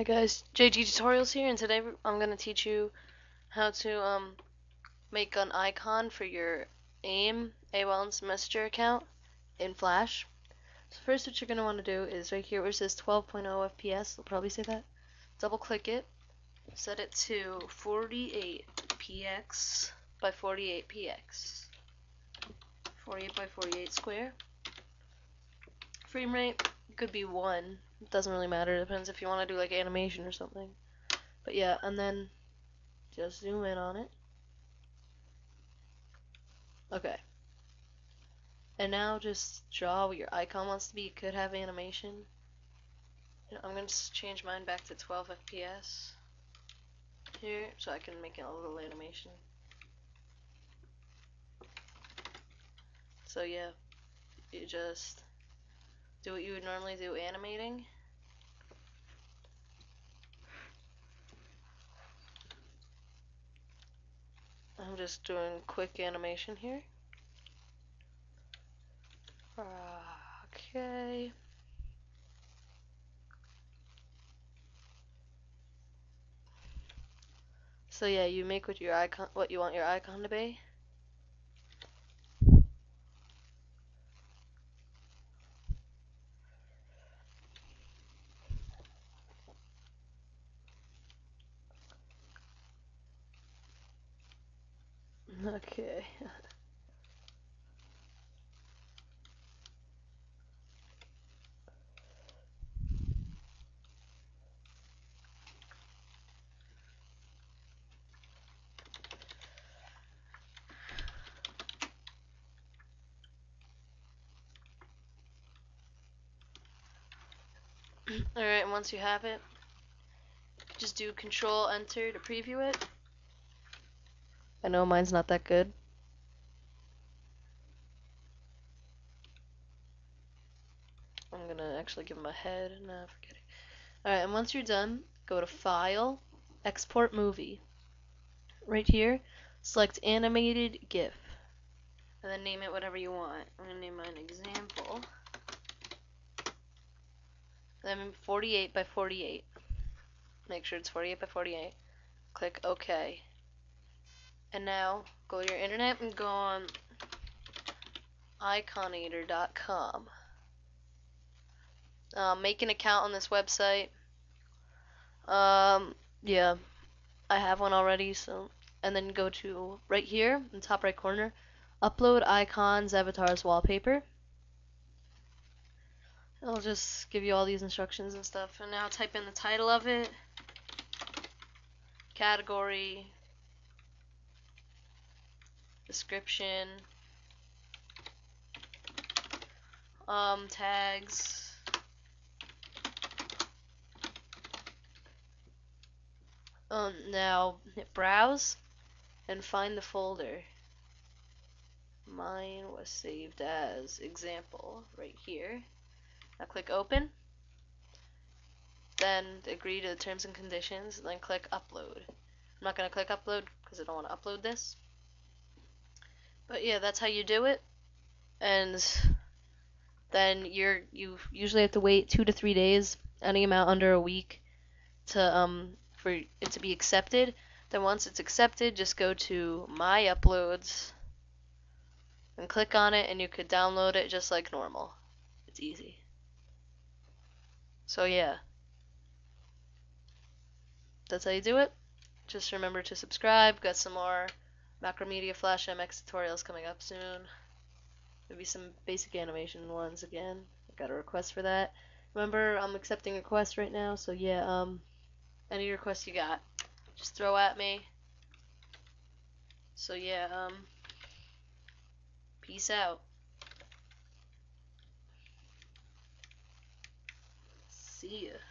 Hi guys, JG Tutorials here, and today I'm going to teach you how to um, make an icon for your AIM and Semester account in Flash. So first what you're going to want to do is right here where it says 12.0 FPS, I'll probably say that, double click it, set it to 48px by 48px, 48 by 48 square. Frame rate could be 1, it doesn't really matter. It depends if you want to do like animation or something. But yeah, and then just zoom in on it. Okay. And now just draw what your icon wants to be. It could have animation. I'm going to change mine back to 12 FPS here so I can make a little animation. So yeah, you just do what you would normally do animating. I'm just doing quick animation here. Okay. So yeah, you make what your icon what you want your icon to be. Okay. Alright, once you have it, just do control enter to preview it. I know mine's not that good. I'm gonna actually give him a head. Nah, forget it. Alright, and once you're done, go to File, Export Movie. Right here, select Animated GIF. And then name it whatever you want. I'm gonna name mine Example. Then 48 by 48. Make sure it's 48 by 48. Click OK. And now go to your internet and go on iconator.com. Um, make an account on this website. Um, yeah, I have one already. So, and then go to right here in the top right corner, upload icons, avatars, wallpaper. I'll just give you all these instructions and stuff. And now type in the title of it, category, description, um, tags, um, now hit browse and find the folder. Mine was saved as example right here. Now click open, then agree to the terms and conditions, then click upload. I'm not going to click upload because I don't want to upload this. But yeah, that's how you do it. And then you're you usually have to wait two to three days, any amount under a week, to um for it to be accepted. Then once it's accepted, just go to My Uploads and click on it, and you could download it just like normal. It's easy. So yeah, that's how you do it. Just remember to subscribe. Got some more Macromedia Flash MX tutorials coming up soon. Maybe some basic animation ones again. I got a request for that. Remember, I'm accepting requests right now, so yeah, um, any requests you got, just throw at me. So yeah, um, peace out. See ya.